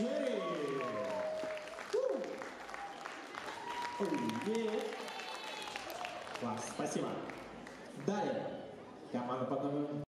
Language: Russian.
Нет. Класс, спасибо. Далее. Команда под номером